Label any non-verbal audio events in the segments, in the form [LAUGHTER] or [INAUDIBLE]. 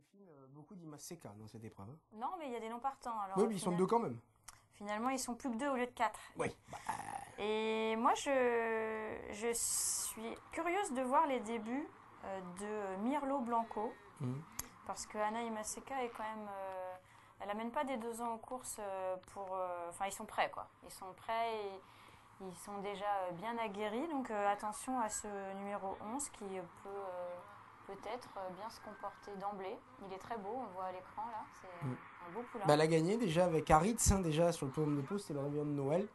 Delphine, euh, beaucoup d'Imaseka dans cette épreuve. hein. Non, mais il y a des non partants. Alors, oui, au mais ils sont final- deux quand même. Finalement, ils sont plus que deux au lieu de quatre. Oui. Et moi, je, je suis curieuse de voir les débuts euh, de Mirlo Blanco. Mhm. Parce que Anna Imaseka est quand même. euh, elle amène pas des deux ans aux courses euh, pour. euh, Enfin, ils sont prêts, quoi. Ils sont prêts et ils sont déjà euh, bien aguerris. Donc, euh, attention à ce numéro 11 qui peut euh, peut-être euh, bien se comporter d'emblée. Il est très beau, on le voit à l'écran là. C'est Mhm. un beau poulain. Bah, elle a gagné déjà avec Aritz, hein, déjà sur le podium de pause, c'était le réveillon de Noël.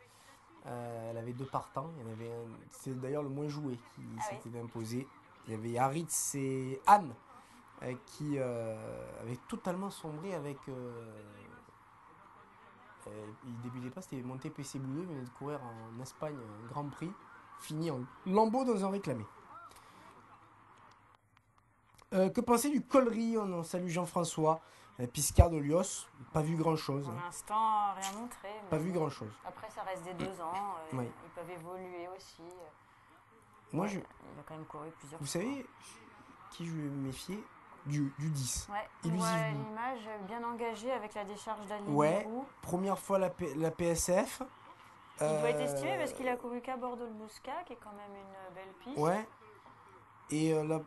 Euh, elle avait deux partants. Il y en avait un- c'est d'ailleurs le moins joué qui Ah oui. s'était imposé. Il y avait Aritz et Anne euh, qui avaient totalement sombré avec. Il débutait pas, c'était monté PC Bleu, il venait de courir en Espagne un Grand Prix, fini en lambeau dans un réclamé. Euh, que penser du Collery On salue Jean-François. Euh, Piscard de Lios, pas vu grand chose. Pour l'instant, rien montré. Pas vu bon. grand chose. Après, ça reste des deux ans. euh, Oui. Ils peuvent évoluer aussi. Moi, Ouais, je, Il a quand même couru plusieurs vous fois. savez qui je vais me méfier? Du, du 10. Ouais, Blue. l'image bien engagée avec la décharge d'Aline Ouais. Première fois la, P- la PSF. Il doit être Euh, estimé parce qu'il a couru qu'à Bordeaux-le-Bouscat, qui est quand même une belle piste. Ouais. Et euh, le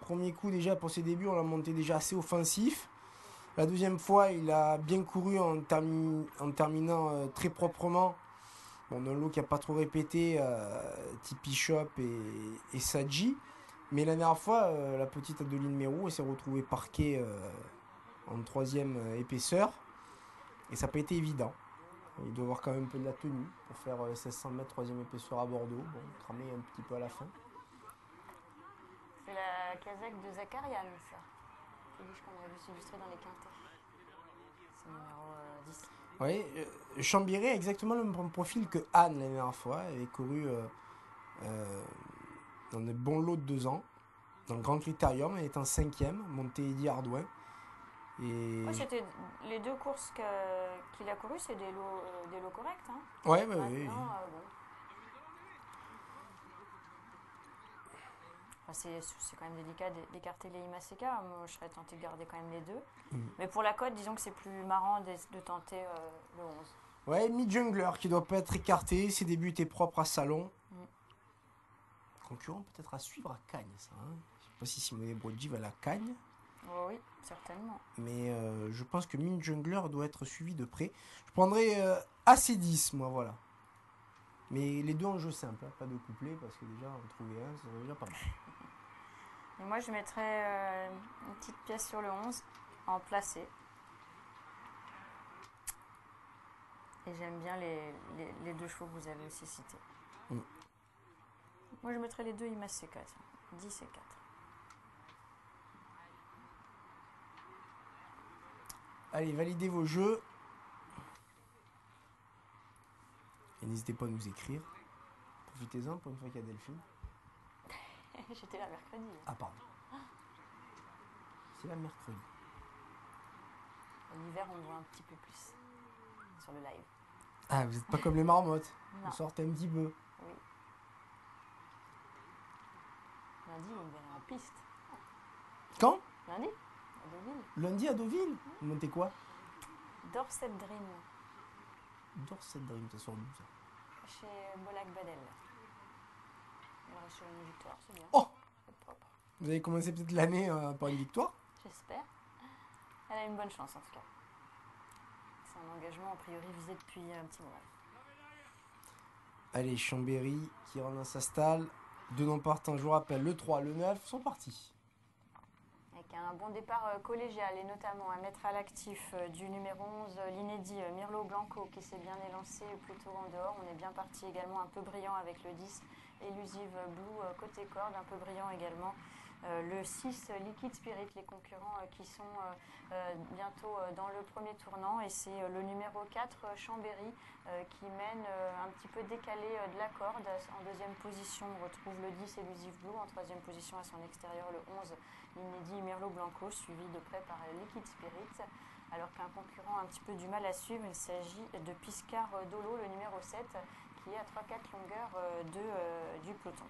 premier coup, déjà, pour ses débuts, on l'a monté déjà assez offensif. La deuxième fois, il a bien couru en, termi- en terminant euh, très proprement. Bon, dans lot qui n'a pas trop répété, euh, Tipeee Shop et, et Saji. Mais la dernière fois, la petite Adeline Mérou, s'est retrouvée parquée en troisième épaisseur. Et ça n'a pas été évident. Il doit avoir quand même un peu de la tenue pour faire euh, 1600 mètres, troisième épaisseur à Bordeaux. Bon, cramé un petit peu à la fin. C'est la casaque de Zakarian, ça. C'est lui qu'on a vu s'illustrer dans les quintés. C'est le numéro euh, 10. Oui, euh, Chambéry a exactement le même profil que Anne la dernière fois. Elle avait couru euh, euh, dans des bons lots de deux ans, dans le Grand Critérium. Elle est en cinquième, montée Eddie Hardouin. Et... C'était les deux courses qu'il a courues, c'est des lots, euh, des lots corrects. Hein. Ouais, oui. Euh, bon. C'est c'est quand même délicat d'é- d'écarter les Imaseka. Moi, je serais tentée de garder quand même les deux. Mm. Mais pour la cote, disons que c'est plus marrant de, de tenter euh, le 11. Ouais, Mi Jungler qui doit pas être écarté. Ses débuts étaient propres à Salon. Mm. Concurrent peut-être à suivre à Cagnes, ça. hein. Je sais pas si Simone Brodji va à la Cagnes. Oh oui, certainement. Mais euh, je pense que Min Jungler doit être suivi de près. Je prendrais euh, AC10, moi, voilà. Mais les deux en jeu simple, hein, pas de couplet, parce que déjà, en trouver un, ça serait déjà pas mal. [LAUGHS] Et moi, je mettrais euh, une petite pièce sur le 11 en placé. Et j'aime bien les, les- les deux chevaux que vous avez aussi cités. Mm. Moi, je mettrais les deux Imaseka, tiens. 10 et 4. Allez, validez vos jeux. Et n'hésitez pas à nous écrire. Profitez-en pour une fois qu'il y a Delphine. [LAUGHS] J'étais là mercredi. Ah, pardon. C'est la mercredi. L'hiver, on me voit un petit peu plus sur le live. Ah, vous n'êtes pas comme les marmottes. [LAUGHS] Vous sortez un petit peu. Oui. Lundi, on verra en piste. Quand? Lundi? À Deauville. Lundi à Deauville? Vous montez quoi? Dorset Dream, Dorset Dream, c'est sur nous, ça? Chez Bolac Badel. Reste sur une victoire, c'est bien. Oh propre. Vous avez commencé peut-être l'année euh, par une victoire J'espère. Elle a une bonne chance en tout cas. C'est un engagement a priori visé depuis un petit moment. Allez, Chambéry qui rentre dans sa stalle. Deux noms partants, je vous rappelle, le 3, le 9 sont partis. Avec un bon départ euh, collégial et notamment à mettre à l'actif euh, du numéro 11, euh, l'inédit Mirlo Blanco qui s'est bien élancé plutôt en dehors. On est bien parti également un peu brillant avec le 10, Elusive Blue côté corde, un peu brillant également. Euh, le 6, euh, Liquid Spirit, les concurrents euh, qui sont bientôt dans le premier tournant. Et c'est le numéro 4, euh, Chambéry, qui mène un petit peu décalé de la corde. En deuxième position, on retrouve le 10, Elusive Blue. En troisième position, à son extérieur, le 11, l'inédit Merlot Blanco, suivi de près par Liquid Spirit. Alors qu'un concurrent a un petit peu du mal à suivre, il s'agit de Piscar Dolo, le numéro 7, qui est à 3-4 longueurs de, du peloton.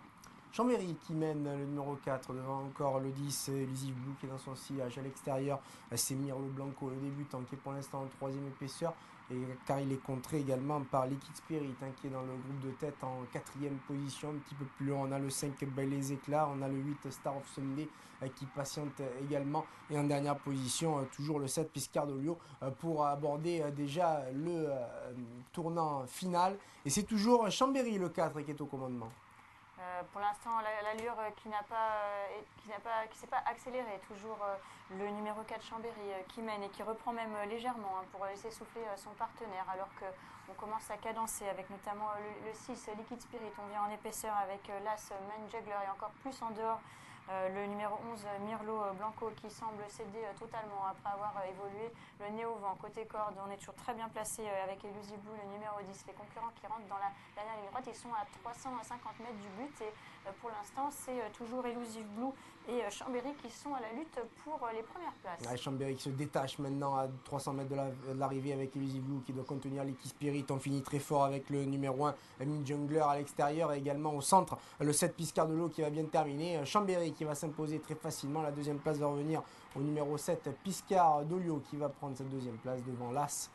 Chambéry qui mène le numéro 4 devant encore le 10, Elusive Blue qui est dans son sillage à l'extérieur. C'est Mirlo Blanco, le débutant, qui est pour l'instant en troisième épaisseur. Et car il est contré également par Liquid Spirit hein, qui est dans le groupe de tête en quatrième position. Un petit peu plus loin, on a le 5 Bel les Éclats, on a le 8 Star of Sunday euh, qui patiente également. Et en dernière position, euh, toujours le 7 Piscardolio euh, pour aborder déjà le tournant final. Et c'est toujours Chambéry le 4 qui est au commandement. Euh, pour l'instant, l'allure qui n'a pas, euh, qui n'a pas, qui s'est pas accélérée. Toujours euh, le numéro 4 Chambéry qui mène et qui reprend même légèrement hein, pour laisser souffler son partenaire, alors qu'on commence à cadencer avec notamment le, 6 Liquid Spirit. On vient en épaisseur avec l'As Man Juggler et encore plus en dehors euh, le numéro 11, Mirlo Blanco, qui semble céder euh, totalement après avoir euh, évolué. Le néo-vent, côté corde, on est toujours très bien placé avec Elusive Blue, le numéro 10. Les concurrents qui rentrent dans la dernière ligne droite, ils sont à 350 mètres du but. Et pour l'instant, c'est toujours Elusive Blue et Chambéry qui sont à la lutte pour les premières places. Chambéry se détache maintenant à 300 mètres de l'arrivée avec Elusive Blue qui doit contenir l'équipe Spirit. On finit très fort avec le numéro 1, Mid Jungler à l'extérieur et également au centre, le 7 Piscard de l'eau qui va bien terminer. Chambéry qui va s'imposer très facilement. La deuxième place va revenir au numéro 7, Piscar Dolio, qui va prendre cette deuxième place devant l'As.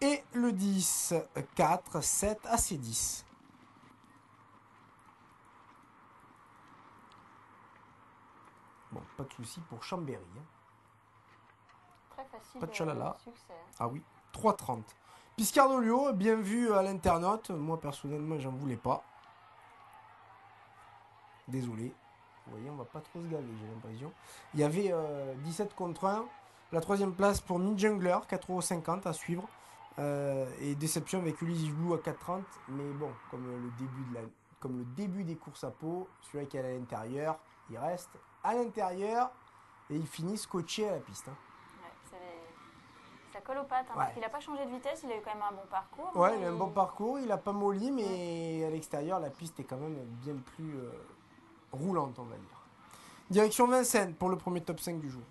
Et le 10, 4, 7 à C10. Bon, pas de souci pour Chambéry. Hein. Très facile. Pas de chalala. Ah oui, 3,30. Piscardolio, bien vu à l'internaute. Moi, personnellement, j'en voulais pas. Désolé. Vous voyez, on va pas trop se gaver, j'ai l'impression. Il y avait 17 euh, contre 1. La troisième place pour Mid Jungler, 4,50€ à suivre. Euh, et déception avec Ulysse Blue à 4,30. Mais bon, comme le début, de la, comme le début des courses à peau, celui qui est à l'intérieur, il reste à l'intérieur et il finit scotché à la piste. Hein. ça colle aux pattes, hein, parce qu'il n'a pas changé de vitesse, il a eu quand même un bon parcours. Ouais, il a un bon parcours, il n'a pas molli, mais à l'extérieur, la piste est quand même bien plus... Euh, roulante, on va dire. Direction Vincennes pour le premier top 5 du jour.